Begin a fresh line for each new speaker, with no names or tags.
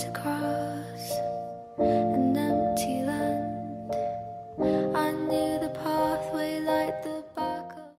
to cry.